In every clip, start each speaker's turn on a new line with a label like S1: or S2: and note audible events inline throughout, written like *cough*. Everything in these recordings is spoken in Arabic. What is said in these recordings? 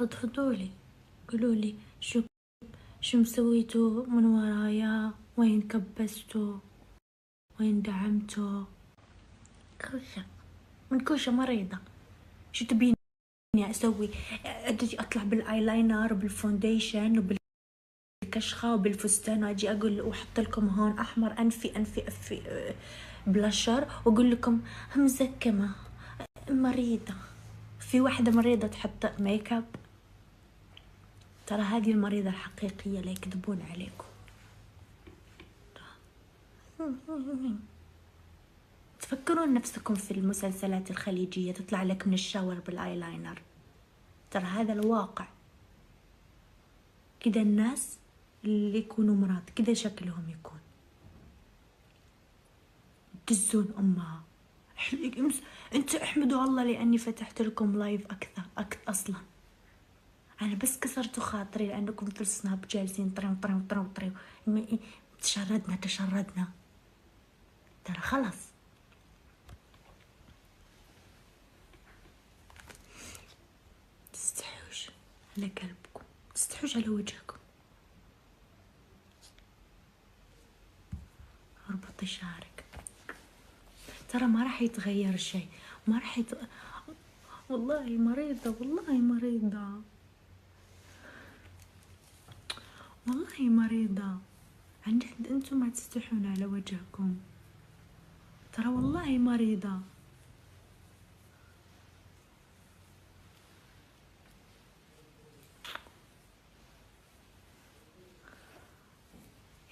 S1: فضفضوا لي قولوا لي شو شو مسويتوا من ورايا؟ وين كبستوا؟ وين دعمتوا؟ كوشة. من كوشة مريضة. شو تبيني أسوي؟ أجي أطلع بالآيلاينر وبال foundation وبالكشخة وبالفستان وأجي أقول وأحط لكم هون أحمر أنفي أنفي أنفي بلاشر وأقول لكم مزكمة مريضة. في واحدة مريضة تحط make up. ترى هذه المريضة الحقيقية اللي يكذبون عليكم. تفكرون نفسكم في المسلسلات الخليجية تطلع لك من ال shower بالآيلاينر. ترى هذا الواقع. كذا الناس اللي يكونوا مرض كذا شكلهم يكون. تزون أمها. أنت احمدوا الله لأني فتحت لكم لايف أكثر أكثر أصلا. أنا بس كسرتوا خاطري لأنكم في السناب جالسين طريو طريو طريو طريو تشردنا تشردنا. ترى خلاص. تستحوش على قلبكم تستحوش على وجهكم. أربطي شعرك. ترى ما راح يتغير شيء. ما راح يت... والله مريضة والله مريضة. والله مريضة عن جد أنتم ما تستحون على وجهكم. ترى والله مريضة.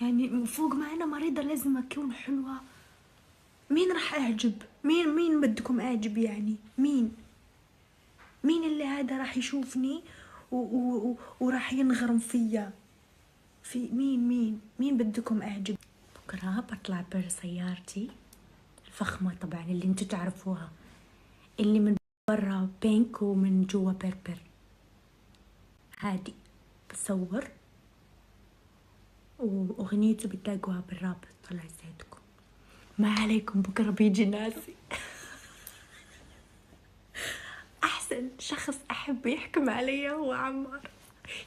S1: يعني فوق ما أنا مريضة لازم أكون حلوة. مين راح أعجب؟ مين مين بدكم أعجب يعني؟ مين؟ مين اللي هذا راح يشوفني وراح ينغرم فيا؟ في مين مين مين بدكم أعجب؟ بكرة بطلع بسيارتي الفخمة طبعا اللي انتو تعرفوها. اللي من برا بينك ومن جوا بربر هادي. بصور وأغنيته بتلاقوها بالرابط الله يسعدكم ما عليكم بكرة بيجي ناسي. *laughs* أحسن شخص أحب يحكم علي هو عمار.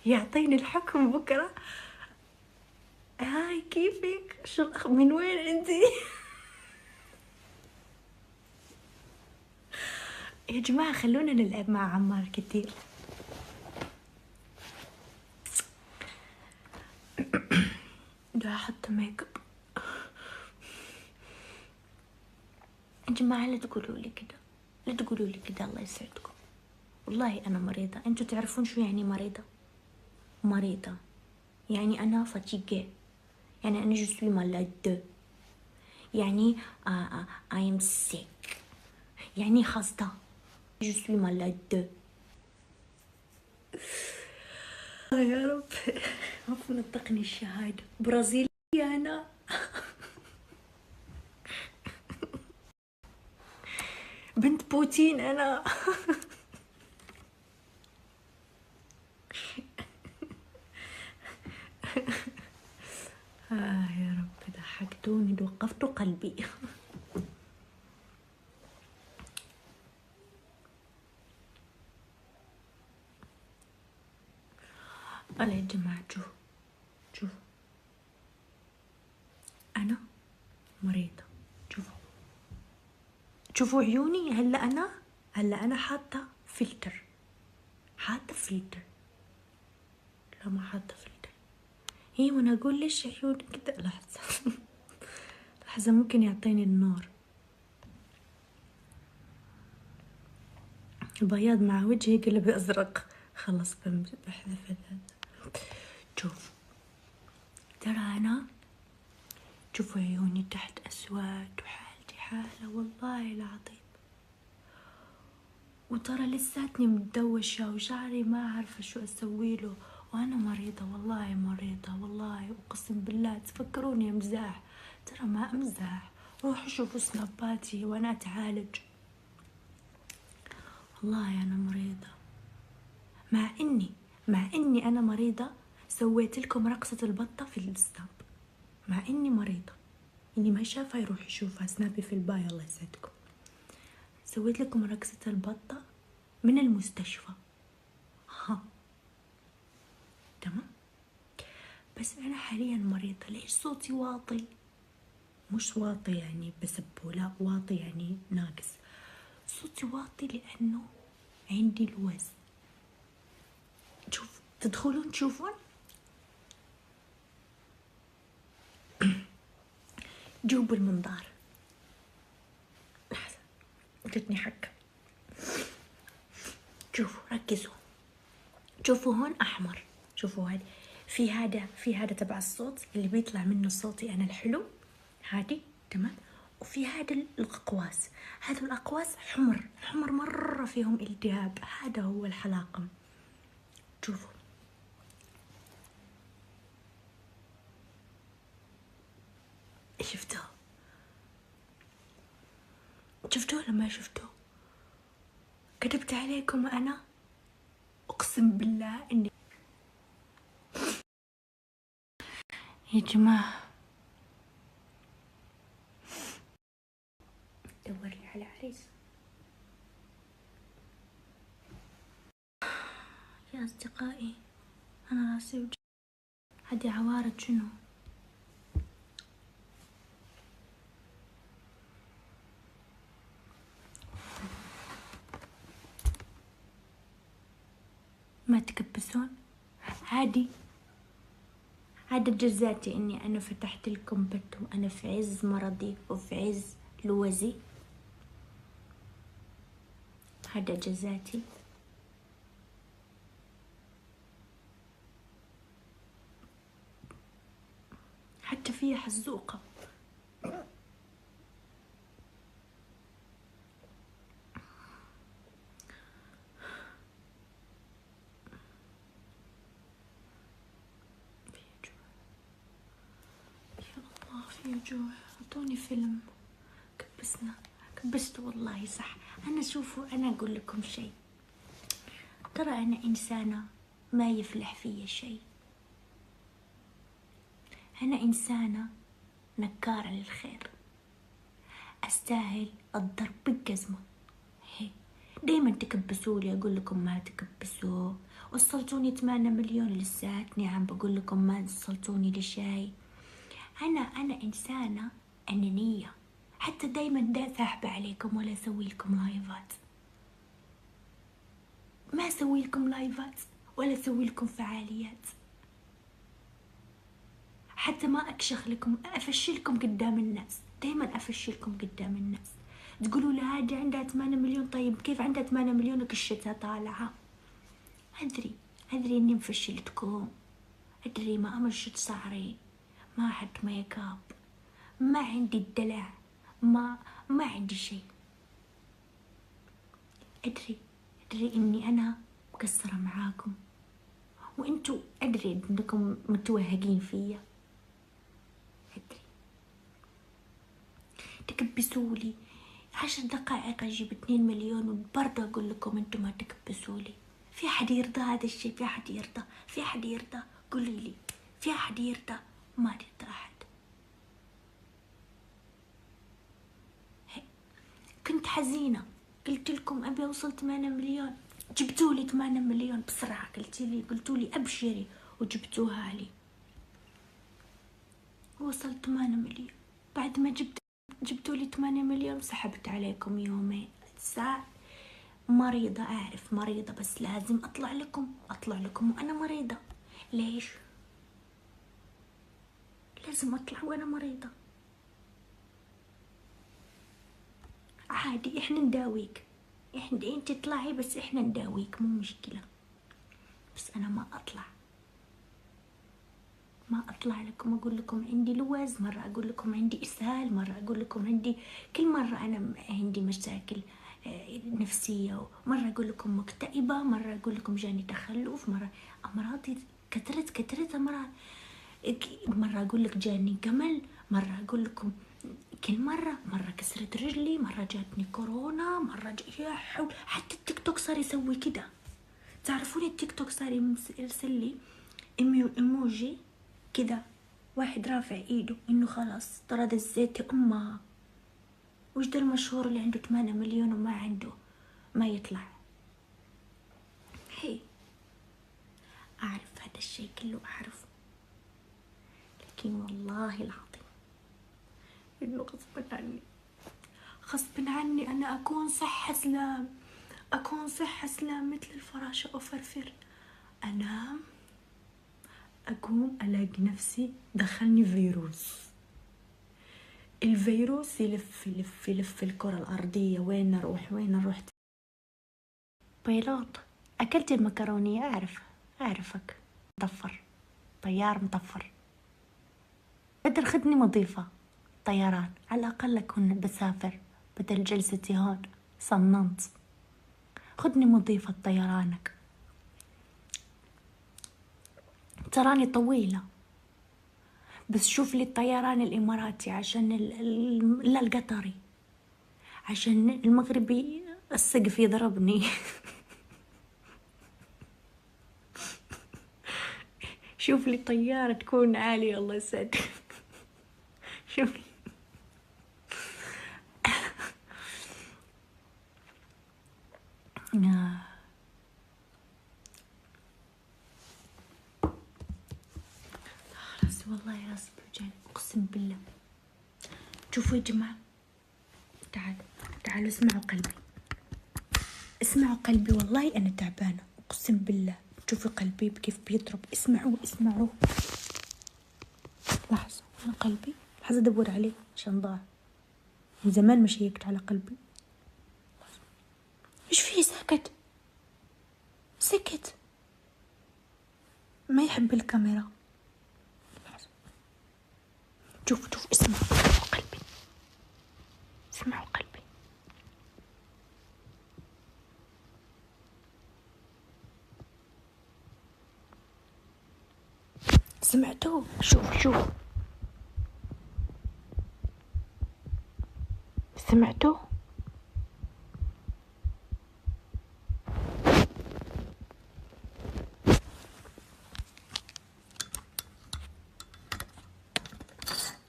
S1: يعطيني الحكم بكرة. هاي كيفك؟ شو من وين انتي يا جماعة خلونا نلعب مع عمار كتير. *coughs* بدي أحط make up. يا جماعة لا تقولوا لي كده. لا تقولوا لي كده الله يسعدكم. والله أنا مريضة. أنتوا تعرفون شو يعني مريضة؟ مريضة. يعني أنا fatiguée يعني أنا je suis malade يعني I am sick يعني خاصة. je suis malade يا رب. عفوا نطقني الشهادة. برازيلية أنا. *laughs* بنت بوتين أنا. *laughs* آه يا رب ضحكتوني وقفتوا قلبي. *laughs* طلع يا جماعة شوفوا شوفوا. أنا مريضة شوفوا. شوفوا عيوني هلا أنا هلا أنا حاطة فلتر حاطة فلتر. لا ما حاطة فلتر. هي وأنا أقول ليش عيوني كده لحظة. *laughs* لحظة ممكن يعطيني النور البياض مع وجهي قلب أزرق. خلص بحذف هذا شوف. ترى أنا شوفوا عيوني تحت أسود وحالتي حالة والله العظيم. وترى لساتني متدوشة وشعري ما عارفة شو أسوي له. وأنا مريضة والله مريضة والله أقسم بالله تفكروني أمزاح ترى ما أمزاح روحوا شوفوا سناباتي وأنا أتعالج. والله أنا مريضة. مع إني مع إني أنا مريضة سويت لكم رقصة البطة في ال Snap مع إني مريضة. اللي ما شافها يروح يشوفها. سنابي في ال bio الله يسعدكم. سويت لكم رقصة البطة من المستشفى. تمام؟ بس أنا حاليا مريضة. ليش صوتي واطي؟ مش واطي يعني بسبه لا واطي يعني ناقص. صوتي واطي لأنه عندي لوز شوف تدخلون تشوفون؟ *clears throat* جوب المنظار. لحظة جتني حكة. شوفوا ركزوا. شوفوا هون أحمر. شوفوا هذه. في هذا في هذا تبع الصوت اللي بيطلع منه صوتي أنا الحلو. هادي تمام؟ وفي هذا الأقواس. هذا الأقواس حمر. حمر مرة فيهم التهاب. هذا هو الحلاقم شوفوا. شفتوه؟ شفتوه لما شفتوه؟ كتبت عليكم أنا؟ أقسم بالله إني يا جماعة. دور لي على عريس. يا أصدقائي أنا راسي وجع هذه عوارض شنو؟ ما تكبسون؟ عادي. هذا جزاتي إني أنا فتحت لكم بث وأنا في عز مرضي وفي عز لوزي. هذا جزاتي حتى فيها حزوقة في جوع أعطوني فيلم. كبسنا. كبست والله صح. أنا شوفوا أنا أقول لكم شيء. ترى أنا إنسانة ما يفلح في شيء. أنا إنسانة نكارة للخير. أستاهل الضرب بالجزمه دايما تكبسوا لي أقول لكم ما تكبسوا وصلتوني 8 مليون لساتني عم بقول لكم ما وصلتوني لشيء. أنا أنا إنسانة أنانية. حتى دايما دا ساحبة عليكم ولا أسوي لكم لايفات ما أسوي لكم لايفات ولا أسوي لكم فعاليات. حتى ما أكشخ لكم أفشلكم قدام الناس. دايما أفشلكم قدام الناس. تقولوا لها عندها 8 مليون طيب كيف عندها 8 مليون وكشتها طالعة؟ أدري أدري إني مفشلتكم. أدري ما أمشت شعري ما أحط make up ما عندي الدلع. ما ما عندي شيء. أدري أدري إني أنا مقصرة معاكم. وإنتوا أدري إنكم متوهقين فيا. أدري. تكبسولي. عشر دقائق أجيب اتنين مليون وبرضه أقول لكم إنتوا ما تكبسولي. في أحد يرضى هذا الشيء؟ في أحد يرضى. في أحد يرضى؟ قولي لي. في أحد يرضى. ما أحد. كنت حزينة. قلت لكم أبي أوصل 8 مليون. جبتوا لي 8 مليون بسرعة قلت لي. قلتوا لي أبشري وجبتوها لي. وصلت 8 مليون. بعد ما جبت جبتوا لي 8 مليون سحبت عليكم يومين. ساعة مريضة أعرف مريضة بس لازم أطلع لكم. أطلع لكم وأنا مريضة. ليش؟ لازم أطلع وأنا مريضة. عادي إحنا نداويك. إحنا أنت تطلعي بس إحنا نداويك مو مشكلة. بس أنا ما أطلع. ما أطلع لكم أقول لكم عندي لوز مرة أقول لكم عندي إسهال مرة أقول لكم عندي كل مرة أنا عندي مشاكل آه، نفسية مرة أقول لكم مكتئبة مرة أقول لكم جاني تخلف مرة أمراضي كثرت كثرت أمراض. مرة أقول لك جاني جمل مرة أقول لكم كل مرة مرة كسرت رجلي مرة جاتني كورونا مرة يا حول حتى التيك توك صار يسوي كده. تعرفون التيك توك صار يرسل لي إيموجي كده واحد رافع إيده إنه خلاص طرد الزيت امها وش ده المشهور اللي عنده 8 مليون وما عنده ما يطلع؟ هي. أعرف هذا الشيء كله أعرفه لكن والله العظيم. إنه غصبا عني. غصبا عني أنا أكون صحة سلام أكون صحة سلام مثل الفراشة أفرفر. أنام. أقوم ألاقي نفسي دخلني فيروس. الفيروس يلف يلف يلف الكرة الأرضية. وين نروح؟ وين نروح؟ بيلوط أكلت المكرونية أعرف أعرفك. مطفر. طيار مطفر. بدل خدني مضيفة. طيران. على الأقل أكون بسافر. بدل جلستي هون. صننت. خدني مضيفة طيرانك. تراني طويلة. بس شوف لي الطيران الإماراتي عشان لا القطري. عشان المغربي السقف يضربني. *laughs* شوف لي طيارة تكون عالية الله يسعدك. شوف راسي والله راسي بوجعني أقسم بالله. شوفوا يا جماعة. تعالوا تعالوا اسمعوا قلبي. اسمعوا قلبي والله أنا تعبانة. أقسم بالله. شوفوا قلبي كيف بيضرب. اسمعوا اسمعوا لحظة أنا قلبي لحظة أدور عليه عشان ضاع. من زمان ما شيكت على قلبي. إيش فيه سكت. سكت. ما يحب الكاميرا. شوف شوف اسمعوا قلبي. اسمعوا قلبي. سمعتوا شوف شوف. سمعتوا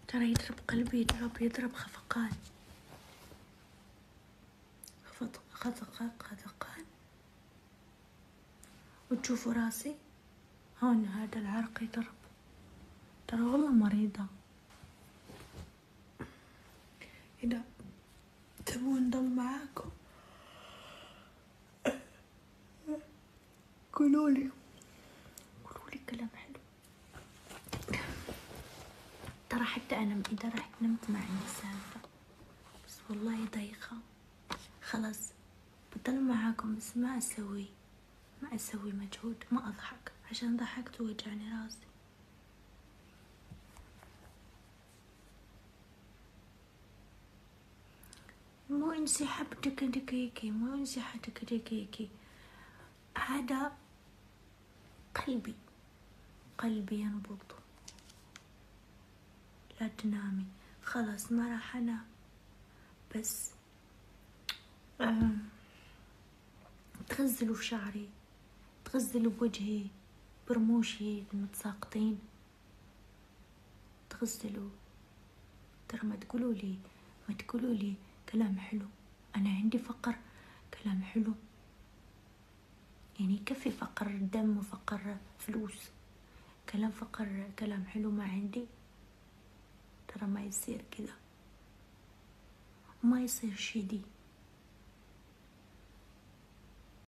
S1: ترى يضرب قلبي يضرب يضرب خفقان. خفقان خفقان. وتشوفوا راسي؟ هون هذا العرق يضرب. ترى والله مريضة. قولولي قولولي كلام حلو. ترى حتى أنا إذا رحت نمت ما عندي سالفة. بس والله ضيقة. خلاص بضل معاكم بس ما أسوي ما أسوي مجهود ما أضحك. عشان ضحكت وجعني راسي. مو انسحاب دقيقي مو انسحاب دقيقي هذا قلبي. قلبي ينبض. لا تنامي. خلاص ما راح أنام. بس تغزلوا في شعري. تغزلوا بوجهي برموشي المتساقطين. تغزلوا. ترى ما تقولوا لي ما تقولوا لي كلام حلو. أنا عندي فقر. كلام حلو. يعني يكفي فقر دم وفقر فلوس. كلام فقر كلام حلو ما عندي. ترى ما يصير كذا. ما يصير شي دي.